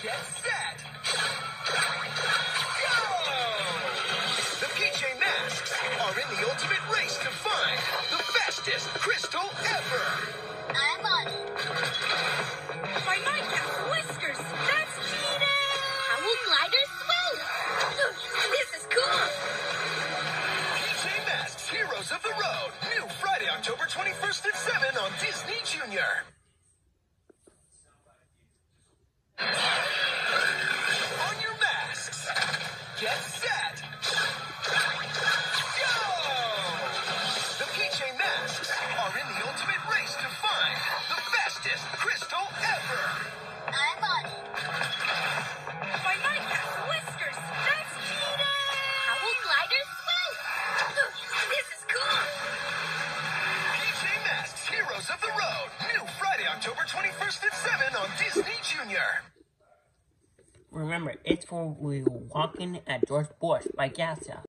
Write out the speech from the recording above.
Get set. Go! The PJ Masks are in the ultimate race to find the fastest crystal ever. I'm on it. My mind has whiskers. That's cheating. How will gliders swim? This is cool. PJ Masks, Heroes of the Road. New Friday, October 21st at 7 on Disney Junior. Get set. Go! The PJ Masks are in the ultimate race to find the fastest crystal ever. I'm on it. My has whiskers. That's cheating. How will gliders swim? This is cool. PJ Masks Heroes of the Road. New Friday, October 21st at 7 on Disney Junior. Remember, it's for we walking at George Bush by Gassia.